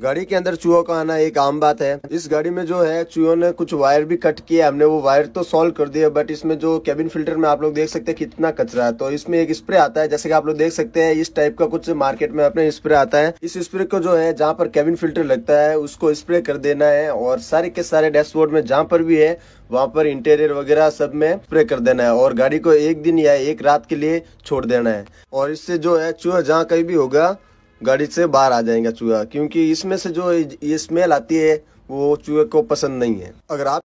गाड़ी के अंदर चूहों का आना एक आम बात है। इस गाड़ी में जो है, चूहों ने कुछ वायर भी कट किया, हमने वो वायर तो सॉल्व कर दिया बट इसमें जो केबिन फ़िल्टर में आप लोग देख सकते हैं कितना कचरा है। तो इसमें एक स्प्रे आता है, जैसे कि आप लोग देख सकते हैं, इस टाइप का कुछ मार्केट में अपने स्प्रे आता है। इस स्प्रे को जो है, जहाँ पर केबिन फ़िल्टर लगता है, उसको स्प्रे कर देना है, और सारे के सारे डैशबोर्ड में जहाँ पर भी है, वहाँ पर इंटीरियर वगैरह सब में स्प्रे कर देना है, और गाड़ी को एक दिन या एक रात के लिए छोड़ देना है। और इससे जो है, चूहा जहाँ कहीं भी होगा गाड़ी से बाहर आ जाएगा चूहा, क्योंकि इसमें से जो ये स्मेल आती है, वो चूहे को पसंद नहीं है। अगर आप